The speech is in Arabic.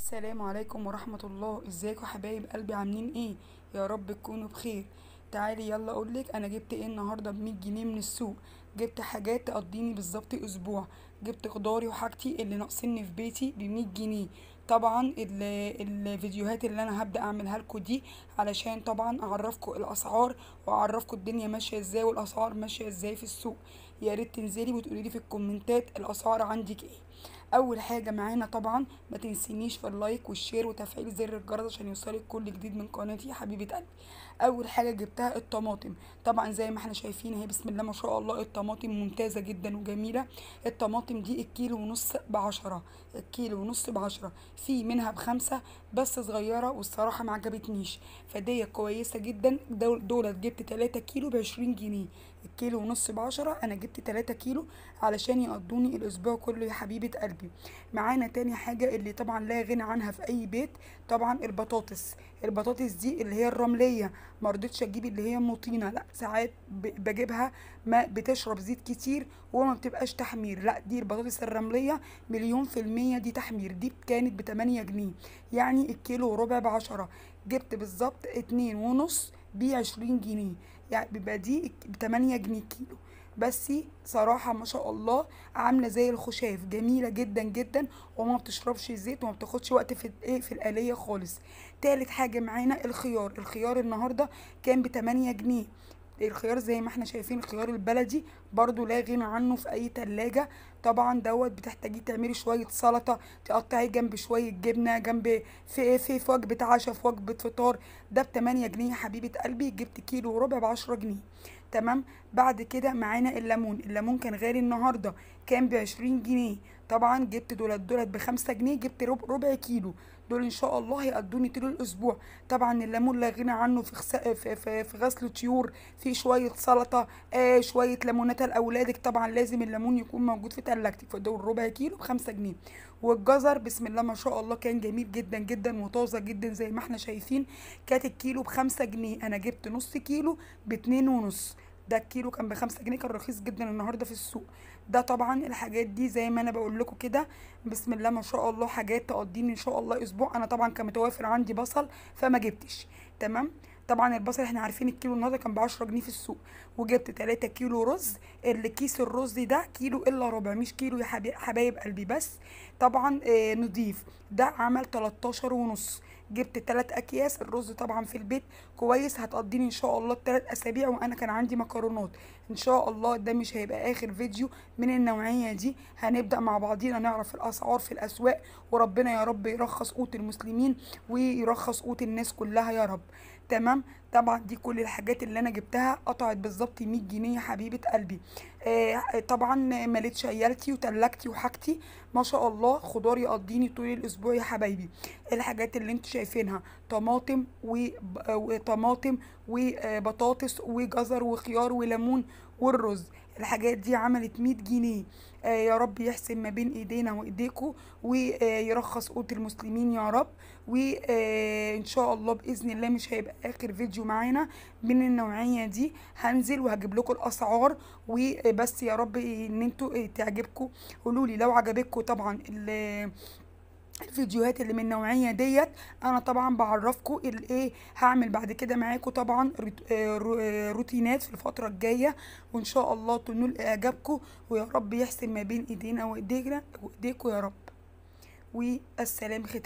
السلام عليكم ورحمة الله. ازيكم حبايب قلبي؟ عاملين إيه؟ يا رب تكونوا بخير. تعالي يلا اقولك أنا جبت إيه النهارده ب 100 جنيه من السوق. جبت حاجات تقضيني بالظبط أسبوع. جبت خضاري وحاجتي اللي ناقصني في بيتي ب 100 جنيه. طبعا ال- الفيديوهات اللي أنا هبدأ أعملها لكم دي علشان طبعا أعرفكم الأسعار وأعرفكم الدنيا ماشية إزاي والأسعار ماشية إزاي في السوق. يا ريت تنزلي وتقولي لي في الكومنتات الأسعار عندك إيه. أول حاجة معانا طبعا ما تنسينيش في ال like وال share وتفعيل زر الجرس عشان يوصلك كل جديد من قناتي حبيبة قلبي. أول حاجة جبتها الطماطم. طبعا زي ما إحنا شايفين اهي بسم الله ما شاء الله الطماطم ممتازة جدا وجميلة. الطماطم دي الكيلو ونص بعشرة. الكيلو ونص بعشرة. في منها بخمسة بس صغيرة والصراحة ما عجبتنيش. فدي كويسة جدا. دول دولت جبت تلاتة كيلو بعشرين جنيه. الكيلو ونص بعشرة أنا جبت تلاتة كيلو علشان يقضوني الأسبوع كله يا حبيبة قلبي. معانا تاني حاجة اللي طبعا لا غنى عنها في أي بيت طبعا البطاطس. البطاطس دي اللي هي الرملية. ما رضيتش أجيب اللي هي مطينة. لا ساعات بجيبها ما بتشرب زيت كتير وما بتبقاش تحمير. لا دي البطاطس الرملية مليون في المية دي تحمير. دي كانت بتمانية جنيه. يعني الكيلو وربع بعشرة. جبت بالظبط اتنين ونص بعشرين جنيه. يعني بيبقى دي بتمانية جنيه كيلو. بس صراحة ما شاء الله عاملة زي الخشاف جميلة جدا جدا وما بتشربش زيت وما بتاخدش وقت في إيه في الآلية خالص. تالت حاجة معانا الخيار الخيار النهاردة كان بتمانية جنيه. الخيار زي ما إحنا شايفين الخيار البلدي برضو لا غنى عنه في أي تلاجة. طبعا دوت بتحتاجيه تعملي شوية سلطة تقطعيه جنب شوية جبنة جنب في في, في وجبة عشاء في وجبة فطار. ده بتمانية جنيه حبيبة قلبي جبت كيلو وربع بعشرة جنيه. تمام؟ بعد كده معانا الليمون. الليمون كان غالي النهارده. كان بعشرين جنيه. طبعا جبت دولت دولت بخمسة جنيه جبت ربع, ربع كيلو. دول إن شاء الله هيقضوني طول الأسبوع. طبعا الليمون لا غنى عنه في, خس... في, في, في غسل طيور. في شوية سلطة. آه شوية ليمونات لأولادك. طبعا لازم الليمون يكون موجود في تلاجتك. فدول ربع كيلو بخمسة جنيه. والجزر بسم الله ما شاء الله كان جميل جدا جدا وطازة جدا زي ما إحنا شايفين. كانت الكيلو بخمسة جنيه. أنا جبت نص كيلو باتنين ونص. ده الكيلو كان بخمسة جنيه كان رخيص جدا النهارده في السوق. ده طبعا الحاجات دي زي ما أنا بقول لكم كده بسم الله ما شاء الله حاجات تقضيني إن شاء الله أسبوع. أنا طبعا كان متوافر عندي بصل فما جبتش. تمام؟ طبعا البصل إحنا عارفين الكيلو النهارده كان ب 10 جنيه في السوق. وجبت 3 كيلو رز اللي كيس الرز ده كيلو إلا ربع مش كيلو يا حبايب قلبي بس. طبعا آه نضيف. ده عمل 13 ونص. جبت تلات أكياس الرز طبعا في البيت. كويس هتقضيني إن شاء الله التلات أسابيع وأنا كان عندي مكرونات. إن شاء الله ده مش هيبقى آخر فيديو من النوعية دي. هنبدأ مع بعضينا نعرف الأسعار في الأسواق وربنا يا رب يرخص قوت المسلمين ويرخص قوت الناس كلها يا رب. تمام؟ طبعا دي كل الحاجات اللي أنا جبتها قطعت بالظبط 100 جنيه حبيبة قلبي. آه طبعا مليت شيالتي وتلاجتي وحاجتي. ما شاء الله خضار يقضيني طول الأسبوع يا حبايبي. الحاجات اللي أنتوا شايفينها. طماطم وطماطم وبطاطس وجزر وخيار وليمون والرز. الحاجات دي عملت 100 جنيه. آه يا رب يحسن ما بين ايدينا وايديكم ويرخص قوت المسلمين يا رب. وان شاء الله بإذن الله مش هيبقى آخر فيديو معانا من النوعية دي. هنزل وهجيب لكم الأسعار. وبس يا رب ان أنتوا تعجبكم قولوا لي لو عجبتكم طبعا الفيديوهات اللي من النوعية ديت أنا طبعا بعرفكم الإيه هعمل بعد كده معاكم طبعا آه، آه، روتينات في الفترة الجاية وإن شاء الله تنول اعجابكم ويا رب يحسن ما بين إيدينا وايدينا يا رب. والسلام ختام